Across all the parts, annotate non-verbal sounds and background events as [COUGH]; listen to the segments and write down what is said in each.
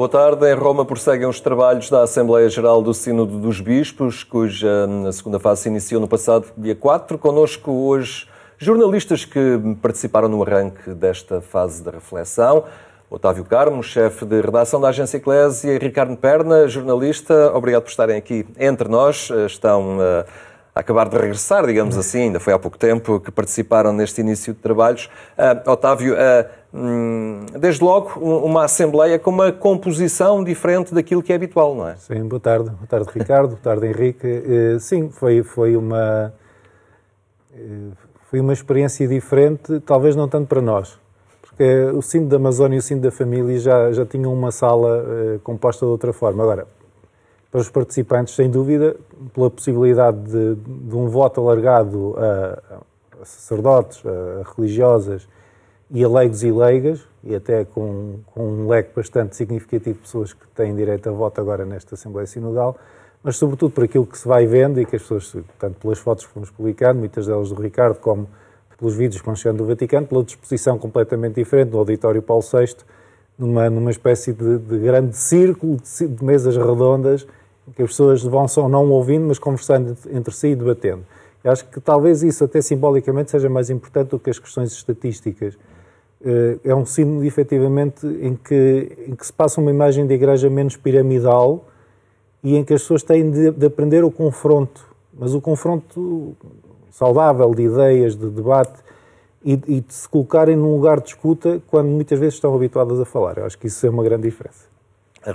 Boa tarde. Em Roma prosseguem os trabalhos da Assembleia Geral do Sínodo dos Bispos, cuja segunda fase se iniciou no passado dia 4. Conosco hoje jornalistas que participaram no arranque desta fase de reflexão. Otávio Carmo, chefe de redação da Agência Eclésia, e Ricardo Perna, jornalista. Obrigado por estarem aqui entre nós. Estão uh, a acabar de regressar, digamos assim, ainda foi há pouco tempo que participaram neste início de trabalhos. Uh, Otávio, uh, desde logo, uma Assembleia com uma composição diferente daquilo que é habitual, não é? Sim, boa tarde. Boa tarde, Ricardo. boa tarde, Henrique. Uh, sim, foi, foi uma. Foi uma experiência diferente, talvez não tanto para nós, porque o Sino da Amazónia e o Sino da Família já, já tinham uma sala composta de outra forma. Agora, para os participantes, sem dúvida, pela possibilidade de, de um voto alargado a, a, sacerdotes, a religiosas e a leigos e leigas, e até com, com um leque bastante significativo de pessoas que têm direito a voto agora nesta Assembleia Sinodal, mas sobretudo por aquilo que se vai vendo e que as pessoas, tanto pelas fotos que fomos publicando, muitas delas do Ricardo, como pelos vídeos que vão do Vaticano, pela disposição completamente diferente no Auditório Paulo VI, numa, numa espécie de, de grande círculo de, de mesas redondas que as pessoas vão só não ouvindo, mas conversando entre si e debatendo. Eu acho que talvez isso até simbolicamente seja mais importante do que as questões estatísticas. Eh, é um símbolo, efetivamente, em que, em que se passa uma imagem de igreja menos piramidal e em que as pessoas têm de, de aprender o confronto, mas o confronto saudável de ideias, de debate e, e de se colocarem num lugar de escuta quando muitas vezes estão habituadas a falar. Eu acho que isso é uma grande diferença.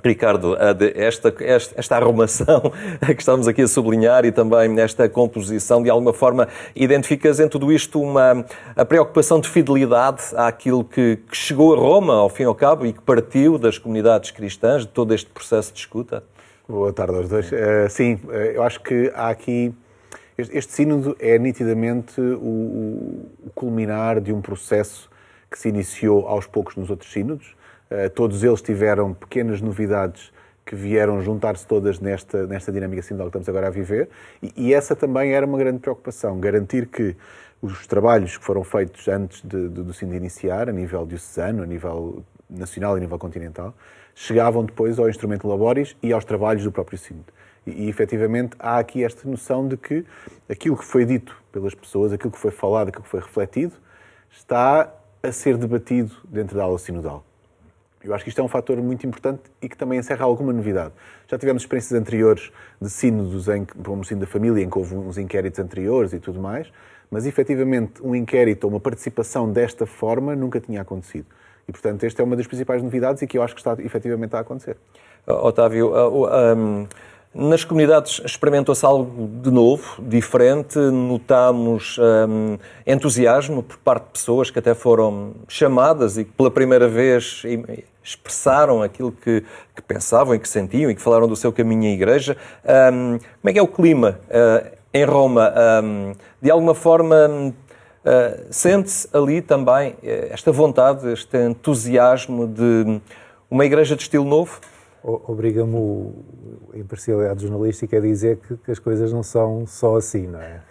Ricardo, esta, esta, esta arrumação [LAUGHS] que estamos aqui a sublinhar e também nesta composição, de alguma forma, identificas em tudo isto uma a preocupação de fidelidade àquilo que, que chegou a Roma, ao fim e ao cabo, e que partiu das comunidades cristãs, de todo este processo de escuta? Boa tarde aos dois. Uh, sim, uh, eu acho que há aqui. Este, este sínodo é nitidamente o, o culminar de um processo que se iniciou aos poucos nos outros sínodos eh, todos eles tiveram pequenas novidades que vieram juntar-se todas nesta, nesta dinâmica sinodal que estamos agora a viver, e, e, essa também era uma grande preocupação, garantir que os trabalhos que foram feitos antes de, de, do Sino iniciar, a nível diocesano, a nível nacional e a nível continental, chegavam depois ao instrumento laboris e aos trabalhos do próprio Sino. E, e efetivamente há aqui esta noção de que aquilo que foi dito pelas pessoas, aquilo que foi falado, aquilo que foi refletido, está a ser debatido dentro da aula sinodal. Eu acho que isto é um fator muito importante e que também encerra alguma novidade. Já tivemos experiências anteriores de sínodos, em, como o sínodo da família, em que houve uns inquéritos anteriores e tudo mais, mas efetivamente um inquérito ou uma participação desta forma nunca tinha acontecido. E, portanto, esta é uma das principais novidades e que eu acho que está efetivamente a acontecer. Otávio, uh, um, nas comunidades experimentou-se algo de novo, diferente, notamos um, entusiasmo por parte de pessoas que até foram chamadas e que pela primeira vez expressaram aquilo que, que, pensavam e que sentiam e que falaram do seu caminho à igreja. Um, como é que é o clima uh, em Roma? Um, de alguma forma, uh, sente-se ali também uh, esta vontade, este entusiasmo de uma igreja de estilo novo? Obriga-me a imparcialidade jornalística a dizer que, que, as coisas não são só assim, não é?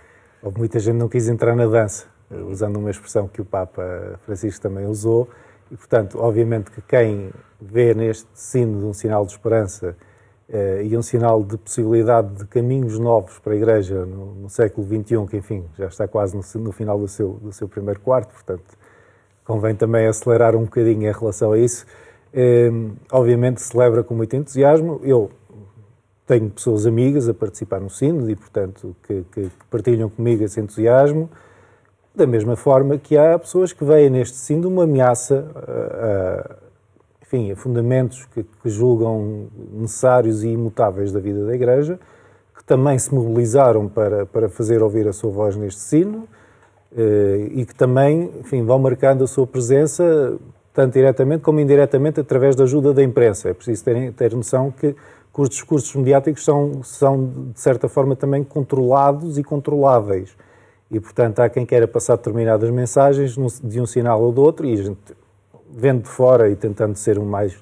Houve muita gente não quis entrar na dança, usando uma expressão que o Papa Francisco também usou, e, portanto, obviamente que quem vê neste sino um sinal de esperança eh, e um sinal de possibilidade de caminhos novos para a Igreja no, no século XXI, que, enfim, já está quase no, no, final do seu, do seu primeiro quarto, portanto, convém também acelerar um bocadinho em relação a isso. Eh, obviamente celebra com muito entusiasmo. Eu tenho pessoas amigas a participar no sino e, portanto, que, que, que partilham comigo esse entusiasmo. Da mesma forma que há pessoas que veem neste sim uma ameaça a, a, enfim, a fundamentos que, que, julgam necessários e imutáveis da vida da Igreja, que também se mobilizaram para, para fazer ouvir a sua voz neste sino eh, e que também enfim, vão marcando a sua presença, tanto diretamente como indiretamente, através da ajuda da imprensa. É preciso ter, ter noção que, que os discursos mediáticos são, são, de certa forma, também controlados e controláveis e, portanto, há quem queira passar determinadas mensagens de um sinal ou do outro, e a gente, vendo de fora e tentando ser o mais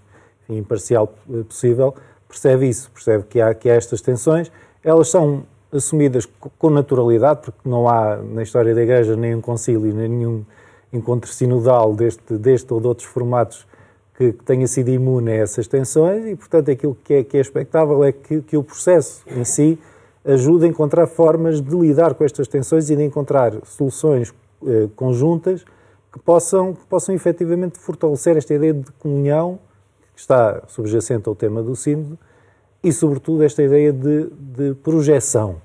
imparcial possível, percebe isso, percebe que há, que há estas tensões. Elas são assumidas com naturalidade, porque não há na história da Igreja nenhum concílio, nenhum encontro sinodal deste, deste ou de outros formatos que que, que, tenha sido imune a essas tensões e, portanto, aquilo que é, que é expectável é que, que o processo em si ajude a encontrar formas de lidar com estas tensões e de encontrar soluções eh, conjuntas que possam, que possam efetivamente fortalecer esta ideia de comunhão que está subjacente ao tema do sínodo e, sobretudo, esta ideia de, de projeção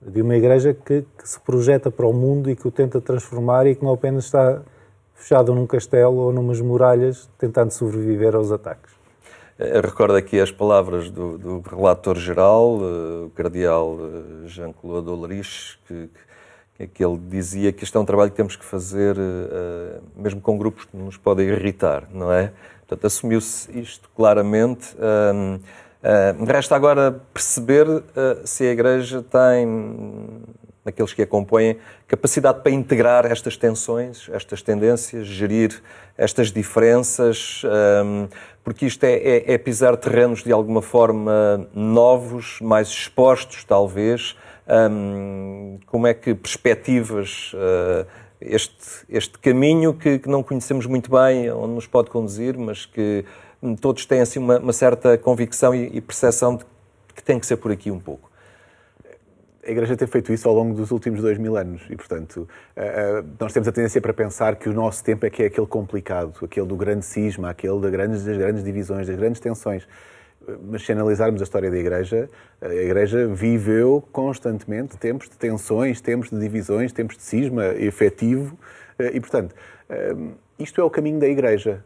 de uma igreja que, que, se projeta para o mundo e que o tenta transformar e que não apenas está fechado num castelo ou numas muralhas tentando sobreviver aos ataques. Eu recordo aqui as palavras do, do relator-geral, eh, o cardeal eh, Jean-Claude Olrich, que, que, que, ele dizia que este é um trabalho que temos que fazer mesmo com grupos que nos podem irritar, não é? Portanto, assumiu-se isto claramente. Uh, resta agora perceber uh, se a Igreja tem, naqueles que a compõem, capacidade para integrar estas tensões, estas tendências, gerir estas diferenças, porque isto é, é, é, pisar terrenos de alguma forma novos, mais expostos, talvez. Um, como é que perspectivas uh, este, este caminho que, que, não conhecemos muito bem, onde nos pode conduzir, mas que todos têm assim uma, uma certa convicção e, e percepção de que tem que ser por aqui um pouco a Igreja tem feito isso ao longo dos últimos dois mil anos e, portanto, eh, eh, nós temos a tendência para pensar que o nosso tempo é que é aquele complicado, aquele do grande cisma, aquele das grandes, das grandes divisões, das grandes tensões. Mas se analisarmos a história da Igreja, a Igreja viveu constantemente tempos de tensões, tempos de divisões, tempos de cisma efetivo eh, e, portanto, isto é o caminho da Igreja.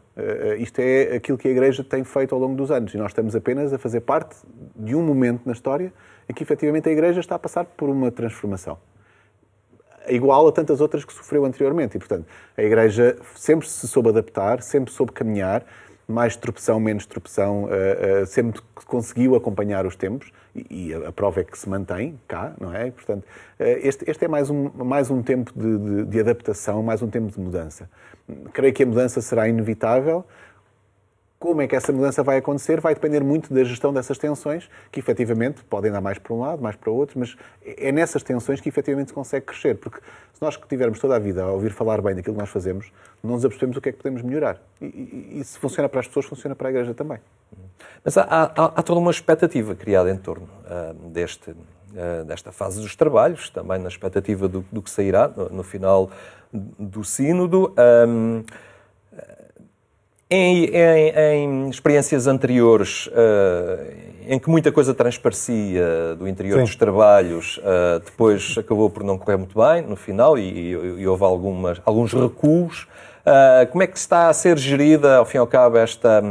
Isto é aquilo que a Igreja tem feito ao longo dos anos e nós estamos apenas a fazer parte de um momento na história em que efetivamente a Igreja está a passar por uma transformação. Igual a tantas outras que sofreu anteriormente. E, portanto, a Igreja sempre se soube adaptar, sempre soube caminhar, mais tropeção, menos tropeção, uh, uh, sempre conseguiu acompanhar os tempos e, e a, prova é que se mantém cá, não é? Portanto, uh, este, este, é mais um, mais um tempo de, de, de adaptação, mais um tempo de mudança. Creio que a mudança será inevitável, como é que essa mudança vai acontecer vai depender muito da gestão dessas tensões, que efetivamente podem dar mais para um lado, mais para o outro, mas é nessas tensões que efetivamente se consegue crescer. Porque se nós tivermos toda a vida a ouvir falar bem daquilo que nós fazemos, não nos apercebemos o que é que podemos melhorar. E, e, e se funciona para as pessoas, funciona para a Igreja também. Mas há, há, há toda uma expectativa criada em torno uh, deste, uh, desta fase dos trabalhos, também na expectativa do, do que sairá no, no, final do Sínodo. Um, em, em, em, experiências anteriores, uh, em que muita coisa transparecia do interior Sim. dos trabalhos, uh, depois acabou por não correr muito bem no final e, e, e houve algumas, alguns recuos. Uh, como é que está a ser gerida, ao fim e ao cabo, esta,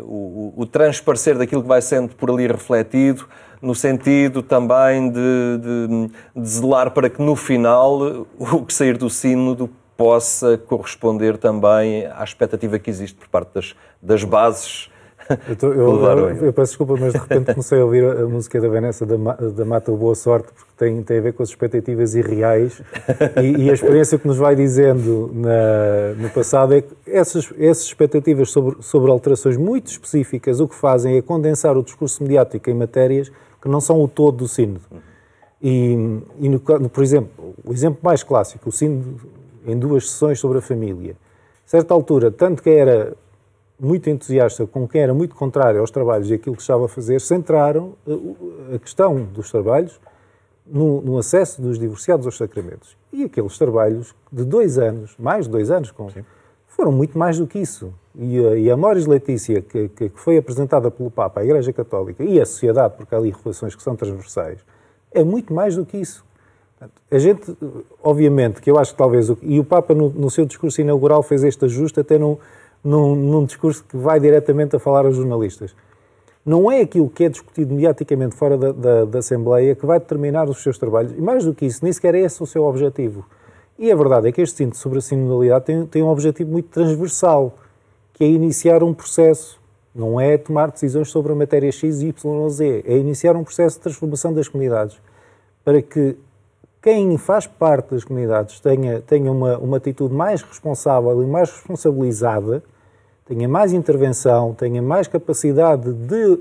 o, o, transparecer daquilo que vai sendo por ali refletido, no sentido também de, de, de zelar para que no final o que sair do sínodo possa corresponder também à expectativa que existe por parte das, das bases. Eu, tô, eu, eu, eu, peço desculpa, mas de repente comecei a ouvir a, música da Vanessa da, da Mata Boa Sorte, porque tem, tem a ver com as expectativas irreais e, e a experiência que nos vai dizendo na, no passado é que essas, essas expectativas sobre, sobre alterações muito específicas o que fazem é condensar o discurso mediático em matérias que não são o todo do sínodo. E, e no, por exemplo, o exemplo mais clássico, o sínodo em duas sessões sobre a família. A certa altura, tanto quem era muito entusiasta como quem era muito contrário aos trabalhos e aquilo que estava a fazer, centraram eh, a questão dos trabalhos no, no, acesso dos divorciados aos sacramentos. E aqueles trabalhos de dois anos, mais de dois anos, com, foram muito mais do que isso. E a, e a Moris Letícia, que, que, que, foi apresentada pelo Papa à Igreja Católica e à sociedade, porque há ali reflexões que são transversais, é muito mais do que isso. A gente, obviamente, que eu acho que talvez, e o Papa no, no seu discurso inaugural fez este ajuste até num, num, num, discurso que vai diretamente a falar aos jornalistas. Não é aquilo que é discutido mediaticamente fora da, da, da, Assembleia que vai determinar os seus trabalhos. E mais do que isso, nem sequer é esse o seu objetivo. E a verdade é que este cinto sobre a sinodalidade tem, tem um objetivo muito transversal, que é iniciar um processo. Não é tomar decisões sobre a matéria X, Y ou Z. É iniciar um processo de transformação das comunidades para que quem faz parte das comunidades tenha, tenha uma, uma atitude mais responsável e mais responsabilizada, tenha mais intervenção, tenha mais capacidade de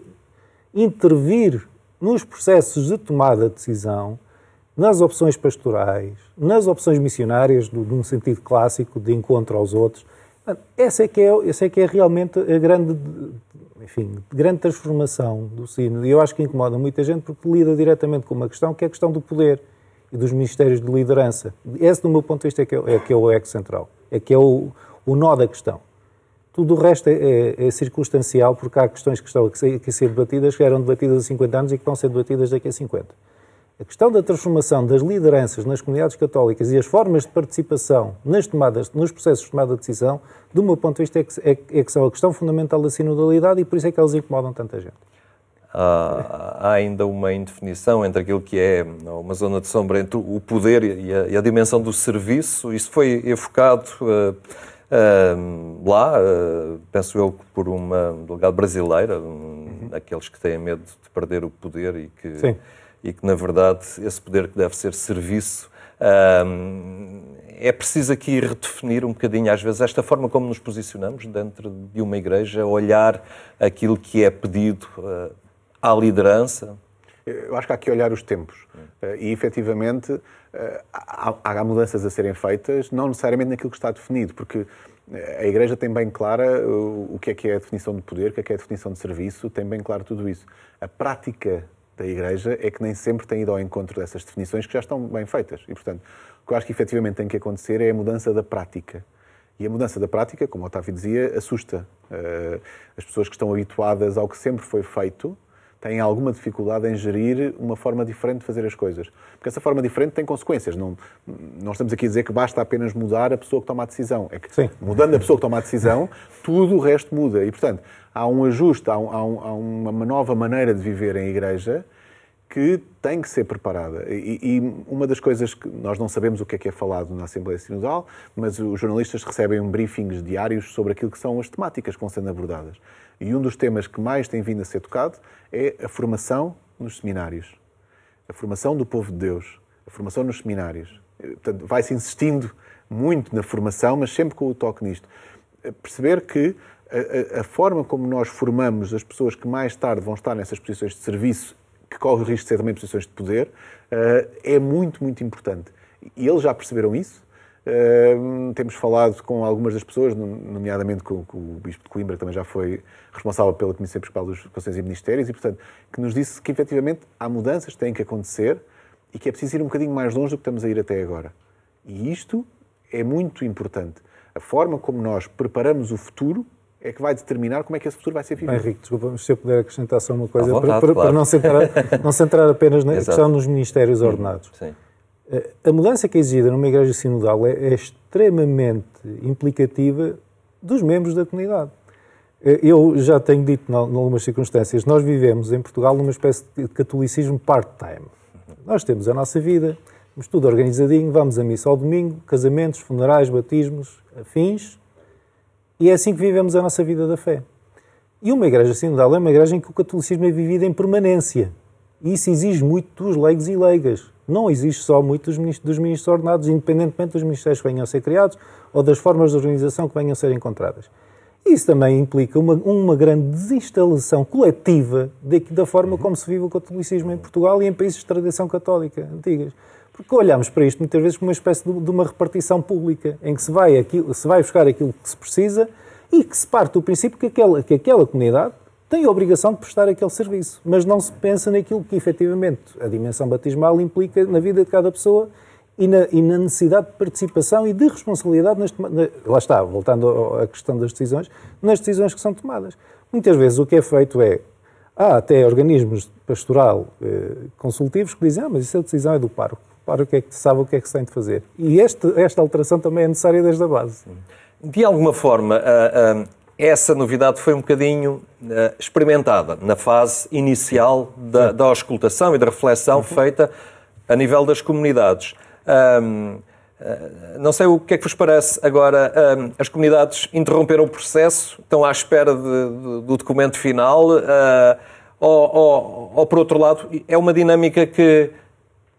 intervir nos processos de tomada de decisão, nas opções pastorais, nas opções missionárias, num sentido clássico de encontro aos outros, Essa é que é, essa é, que é realmente a grande, enfim, grande transformação do sino. E eu acho que incomoda muita gente porque lida diretamente com uma questão que é a questão do poder e dos ministérios de liderança. Esse, do meu ponto de vista, é que é, é, que é o ex central. É que é o, o nó da questão. Tudo o resto é, é, é, circunstancial, porque há questões que estão a ser debatidas, que eram debatidas há 50 anos e que vão ser debatidas daqui a 50. A questão da transformação das lideranças nas comunidades católicas e as formas de participação nas tomadas, nos processos de tomada de decisão, do meu ponto de vista, é que, é, é que são a questão fundamental da sinodalidade e por isso é que elas incomodam tanta gente. Há, ainda uma indefinição entre aquilo que é uma zona de sombra entre o poder e a, e a dimensão do serviço. Isso foi enfocado uh, uh, lá, uh, penso eu, por uma delegada brasileira, um, uhum. aqueles que têm medo de perder o poder e que, e que, na verdade, esse poder que deve ser serviço. é preciso aqui redefinir um bocadinho, às vezes, esta forma como nos posicionamos dentro de uma igreja, olhar aquilo que é pedido à liderança? Eu acho que há que olhar os tempos. Eh, e, efetivamente, eh, há, mudanças a serem feitas, não necessariamente naquilo que está definido, porque eh, a Igreja tem bem clara o que é que é a definição de poder, o que é que é a definição de serviço, tem bem claro tudo isso. A prática da Igreja é que nem sempre tem ido ao encontro dessas definições que já estão bem feitas. E, portanto, o que eu acho que efetivamente tem que acontecer é a mudança da prática. E a mudança da prática, como o Otávio dizia, assusta. As pessoas que estão habituadas ao que sempre foi feito, têm alguma dificuldade em gerir uma forma diferente de fazer as coisas. Porque essa forma diferente tem consequências. Não, não estamos aqui a dizer que basta apenas mudar a pessoa que toma a decisão. É que, Sim. mudando a pessoa que toma a decisão, [LAUGHS] tudo o resto muda. E, portanto, há um ajuste, há, um, há, um, há uma nova maneira de viver em igreja que tem que ser preparada. E, e, uma das coisas que nós não sabemos o que é que é falado na Assembleia Sinodal, mas os jornalistas recebem briefings diários sobre aquilo que são as temáticas que vão sendo abordadas. E um dos temas que mais tem vindo a ser tocado é a formação nos seminários. A formação do povo de Deus. A formação nos seminários. Portanto, vai-se insistindo muito na formação, mas sempre com o toque nisto. Perceber que a, a, forma como nós formamos as pessoas que mais tarde vão estar nessas posições de serviço, que correm o risco de ser também posições de poder, uh, é muito, muito importante. E eles já perceberam isso, Uh, temos falado com algumas das pessoas, nomeadamente com, com, o Bispo de Coimbra, que também já foi responsável pela Comissão Episcopal dos Conselhos e Ministérios, e, portanto, que nos disse que, efetivamente, há mudanças que têm que acontecer e que é preciso ir um bocadinho mais longe do que estamos a ir até agora. E isto é muito importante. A forma como nós preparamos o futuro é que vai determinar como é que esse futuro vai ser vivido. Henrique, desculpa, mas se eu puder acrescentar só uma coisa, vontade, para, para, claro. para, não, centrar, não centrar apenas na [LAUGHS] questão dos ministérios ordenados. Sim. Eh, a mudança que é exigida numa igreja sinodal é, é extremamente implicativa dos membros da comunidade. Eh, eu já tenho dito, em algumas circunstâncias, nós vivemos em Portugal numa espécie de catolicismo part-time. Nós temos a nossa vida, temos tudo organizadinho, vamos à missa ao domingo, casamentos, funerais, batismos, afins, e é assim que vivemos a nossa vida da fé. E uma igreja sinodal é uma igreja em que o catolicismo é vivido em permanência. E isso exige muito dos leigos e leigas não existe só muito dos ministros, dos ministros ordenados, independentemente dos ministérios que venham a ser criados ou das formas de organização que venham a ser encontradas. Isso também implica uma, uma grande desinstalação coletiva de, da forma como se vive o catolicismo em Portugal e em países de tradição católica antigas. Porque olhamos para isto muitas vezes como uma espécie de, de uma repartição pública, em que se vai, aquilo, se vai buscar aquilo que se precisa e que se parte do princípio que aquela, que aquela comunidade tem a obrigação de prestar aquele serviço, mas não se pensa naquilo que efetivamente a dimensão batismal implica na vida de cada pessoa e na, e na necessidade de participação e de responsabilidade nas tomadas. Lá está, voltando à questão das decisões, nas decisões que são tomadas. Muitas vezes o que é feito é. Há até organismos pastoral eh, consultivos que dizem ah, mas isso a decisão é do pároco. O pároco é que sabe o que é que se tem de fazer. E este, esta alteração também é necessária desde a base. De alguma forma, uh, uh essa novidade foi um bocadinho uh, experimentada na fase inicial da, da auscultação e da reflexão uhum. feita a nível das comunidades. Um, uh, eh, não sei o que é que vos parece agora. Um, as comunidades interromperam o processo, estão à espera de, de, do documento final, uh, ou, ou, ou, por outro lado, é uma dinâmica que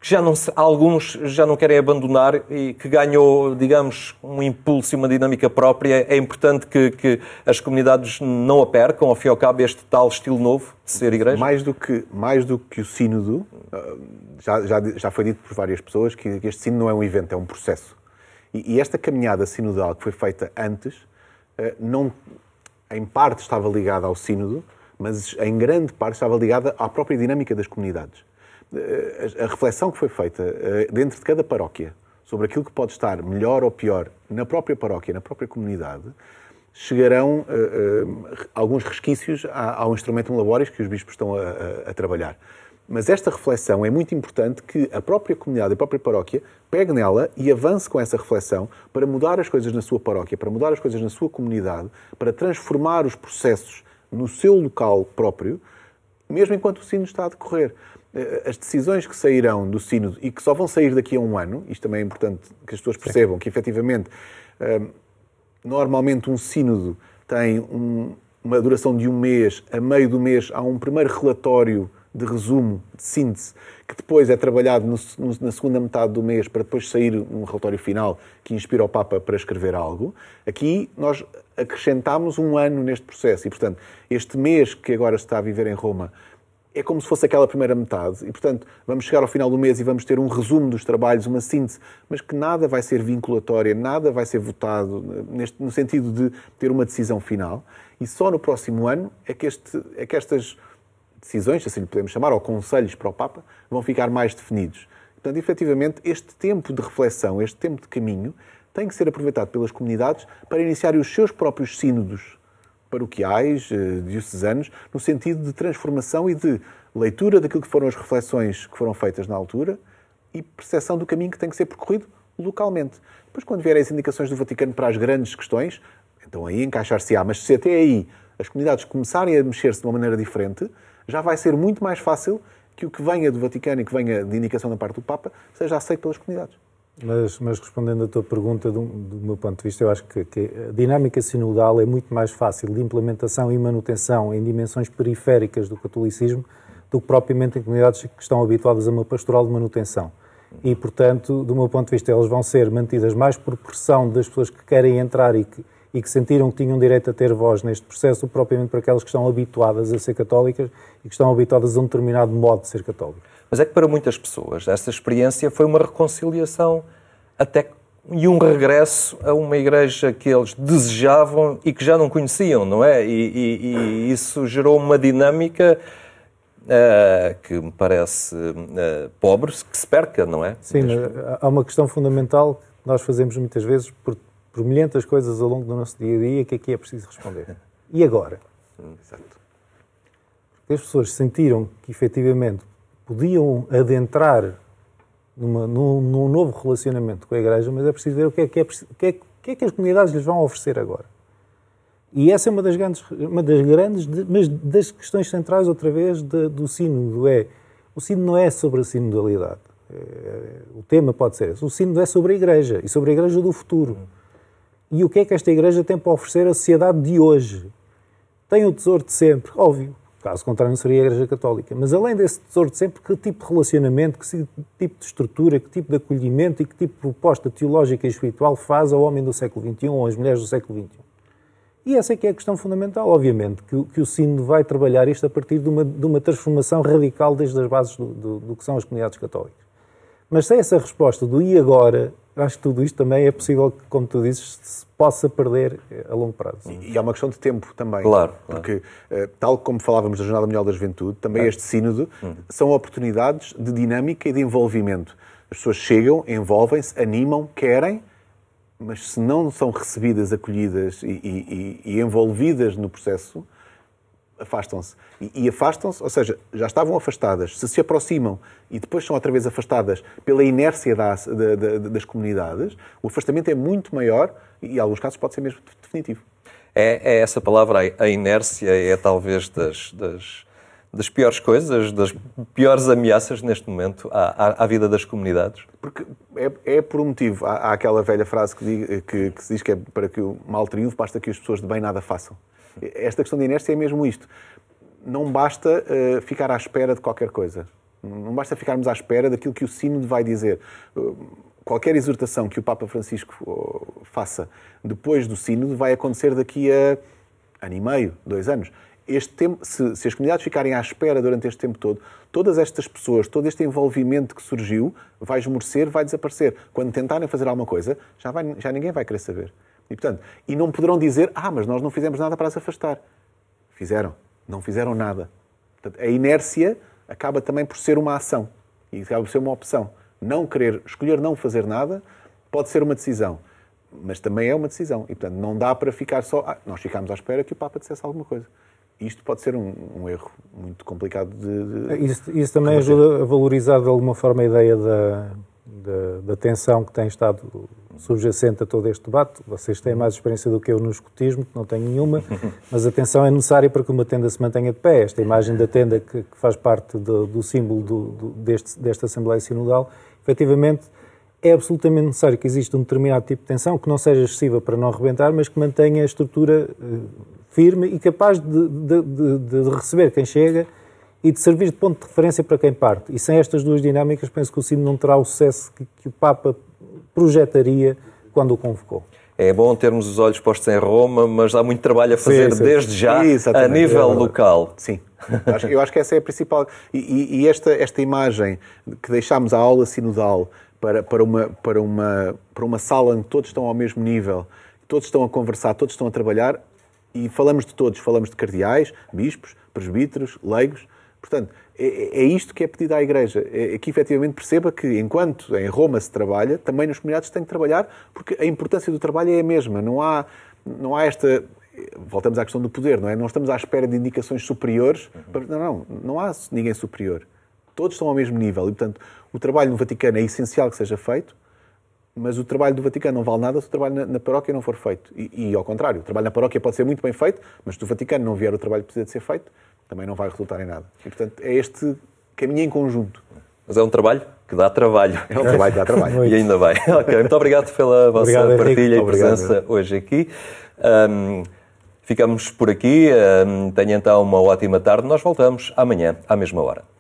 que já não, alguns já não querem abandonar e que ganhou, digamos, um impulso e uma dinâmica própria. É importante que, que as comunidades não a percam, ao fim e ao cabo, este tal estilo novo de ser igreja? Mais do que, mais do que o sínodo, ah, já, já, já foi dito por várias pessoas que este sínodo não é um evento, é um processo. E, e esta caminhada sinodal que foi feita antes não, em parte estava ligada ao sínodo, mas em grande parte estava ligada à própria dinâmica das comunidades. A reflexão que foi feita dentro de cada paróquia sobre aquilo que pode estar melhor ou pior na própria paróquia, na própria comunidade, chegarão uh, alguns resquícios ao instrumento laboris que os bispos estão a, a, trabalhar. Mas esta reflexão é muito importante que a própria comunidade, a própria paróquia, pegue nela e avance com essa reflexão para mudar as coisas na sua paróquia, para mudar as coisas na sua comunidade, para transformar os processos no seu local próprio, mesmo enquanto o sino está a decorrer. Eh, as decisões que sairão do Sínodo e que só vão sair daqui a um ano, isto também é importante que as pessoas percebam, que efetivamente, normalmente um Sínodo tem um, uma duração de um mês, a meio do mês há um primeiro relatório de resumo, de síntese, que depois é trabalhado no, no, na segunda metade do mês para depois sair um relatório final que inspira o Papa para escrever algo. Aqui nós acrescentamos um ano neste processo e, portanto, este mês que agora se está a viver em Roma é como se fosse aquela primeira metade e, portanto, vamos chegar ao final do mês e vamos ter um resumo dos trabalhos, uma síntese, mas que nada vai ser vinculatória, nada vai ser votado neste, no sentido de ter uma decisão final. E só no próximo ano é que, este, é que estas decisões, assim lhe podemos chamar, ou conselhos para o Papa, vão ficar mais definidos. Portanto, efetivamente, este tempo de reflexão, este tempo de caminho, tem que ser aproveitado pelas comunidades para iniciarem os seus próprios sínodos paroquiais, eh, diocesanos, no sentido de transformação e de leitura daquilo que foram as reflexões que foram feitas na altura e percepção do caminho que tem que ser percorrido localmente. Depois, quando vierem as indicações do Vaticano para as grandes questões, então aí encaixar-se-á. Mas se até aí as comunidades começarem a mexer-se de uma maneira diferente, já vai ser muito mais fácil que o que venha do Vaticano e que venha de indicação da parte do Papa seja aceito pelas comunidades. Mas, mas respondendo à tua pergunta, do, do, meu ponto de vista, eu acho que, que, a dinâmica sinodal é muito mais fácil de implementação e manutenção em dimensões periféricas do catolicismo do que propriamente em comunidades que estão habituadas a uma pastoral de manutenção. E, portanto, do meu ponto de vista, elas vão ser mantidas mais por pressão das pessoas que querem entrar e que, e que sentiram que tinham direito a ter voz neste processo, propriamente para aquelas que estão habituadas a ser católicas e que estão habituadas a um determinado modo de ser católicas. Mas é que para muitas pessoas essa experiência foi uma reconciliação até e um regresso a uma igreja que eles desejavam e que já não conheciam, não é? E, e, e isso gerou uma dinâmica uh, que me parece uh, pobre, que se perca, não é? Sim, há uma questão fundamental que nós fazemos muitas vezes por, por milhentas coisas ao longo do nosso dia a dia que aqui é preciso responder. E agora? Exato. Porque as pessoas sentiram que efetivamente podiam adentrar numa, num, num, novo relacionamento com a Igreja, mas é preciso ver o que é que, é, o que, é, que, é que as comunidades lhes vão oferecer agora. E essa é uma das grandes, uma das grandes mas das questões centrais, outra vez, de, do sínodo. É, o sínodo não é sobre a sinodalidade. É, o tema pode ser esse. O sínodo é sobre a Igreja e sobre a Igreja do futuro. E o que é que esta Igreja tem para oferecer à sociedade de hoje? Tem o tesouro de sempre, óbvio. Caso contrário, não seria a Igreja Católica. Mas além desse tesouro de sempre, que tipo de relacionamento, que tipo de estrutura, que tipo de acolhimento e que tipo de proposta teológica e espiritual faz ao homem do século XXI ou às mulheres do século XXI? E essa é que é a questão fundamental, obviamente, que, que o Sino vai trabalhar isto a partir de uma, de uma transformação radical desde as bases do, do, do que são as comunidades católicas. Mas sem essa resposta do e agora, acho que tudo isto também é possível que, como tu dizes, se possa perder eh, a longo prazo. E, e há uma questão de tempo também. Claro. Porque, claro. Eh, tal como falávamos da Jornada Mundial da Juventude, também é. este sínodo hum. são oportunidades de dinâmica e de envolvimento. As pessoas chegam, envolvem-se, animam, querem, mas se não são recebidas, acolhidas e, e, e envolvidas no processo, afastam-se. E, e afastam-se, ou seja, já estavam afastadas, se se aproximam e depois são outra vez afastadas pela inércia da, da, da, das comunidades, o afastamento é muito maior e, em alguns casos, pode ser mesmo definitivo. É, é essa palavra, a inércia, é talvez das, das, das, piores coisas, das piores ameaças neste momento à, à, à vida das comunidades? Porque é, é por um motivo. Há, há aquela velha frase que, diz, que, que se diz que é para que o mal triunfe, basta que as pessoas de bem nada façam. Esta questão de inércia é mesmo isto. Não basta uh, ficar à espera de qualquer coisa. Não basta ficarmos à espera daquilo que o Sínodo vai dizer. Uh, qualquer exortação que o Papa Francisco uh, faça depois do Sínodo vai acontecer daqui a ano e meio, dois anos. Este tempo, se, se, as comunidades ficarem à espera durante este tempo todo, todas estas pessoas, todo este envolvimento que surgiu, vai esmorecer, vai desaparecer. Quando tentarem fazer alguma coisa, já, vai, já ninguém vai querer saber. E, portanto, e não poderão dizer, ah, mas nós não fizemos nada para as afastar. Fizeram. Não fizeram nada. Portanto, a inércia acaba também por ser uma ação e acaba por ser uma opção. Não querer, escolher não fazer nada pode ser uma decisão, mas também é uma decisão. E, portanto, não dá para ficar só. Ah, nós ficámos à espera que o Papa dissesse alguma coisa. Isto pode ser um, um erro muito complicado de. de isso, isso, também ajuda a valorizar de alguma forma a ideia da, da, da tensão que tem estado subjacente a todo este debate. Vocês têm mais experiência do que eu no escutismo, que não tenho nenhuma, [LAUGHS] mas a tensão é necessária para que uma tenda se mantenha de pé. Esta imagem da tenda que, que faz parte do, do símbolo do, do, deste, desta Assembleia Sinodal, efetivamente é absolutamente necessário que exista um determinado tipo de tensão que não seja excessiva para não arrebentar, mas que mantenha a estrutura uh, firme e capaz de, de, de, de, receber quem chega e de servir de ponto de referência para quem parte. E sem estas duas dinâmicas, penso que o Sino não terá o sucesso que, que o Papa projetaria quando o convocou. É bom termos os olhos postos em Roma, mas há muito trabalho a fazer sim, sim. desde já Exatamente. a nível é local. Sim, eu acho que essa é a principal. E, e esta, esta imagem que deixámos à aula sinodal para, para, uma, para, uma, para uma sala onde todos estão ao mesmo nível, todos estão a conversar, todos estão a trabalhar e falamos de todos, falamos de cardeais, bispos, presbíteros, leigos. Portanto, é, é, é isto que é pedido à Igreja, é, é que efetivamente perceba que enquanto em Roma se trabalha, também nos comunidades tem que trabalhar, porque a importância do trabalho é a mesma. Não há, não há esta voltamos à questão do poder, não é? Não estamos à espera de indicações superiores. Não, não, não há ninguém superior. Todos estão ao mesmo nível e, portanto, o trabalho no Vaticano é essencial que seja feito, mas o trabalho do Vaticano não vale nada se o trabalho na, na paróquia não for feito. E, e, ao contrário, o trabalho na paróquia pode ser muito bem feito, mas se do Vaticano não vier o trabalho que precisa de ser feito, também não vai resultar em nada. E, portanto, é este caminho em conjunto. Mas é um trabalho que dá trabalho. É um trabalho que dá trabalho. [LAUGHS] e ainda bem. [LAUGHS] okay, muito obrigado pela vossa obrigado, partilha Henrique. e presença obrigado. hoje aqui. Um, ficamos por aqui. Um, tenha então uma ótima tarde. Nós voltamos amanhã, à mesma hora.